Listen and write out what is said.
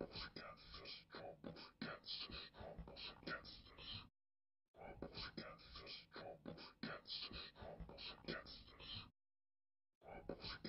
Rebels against us, rebels against us, rebels against us. Rebels against us, rebels against us, rebels against us. Rebels against us.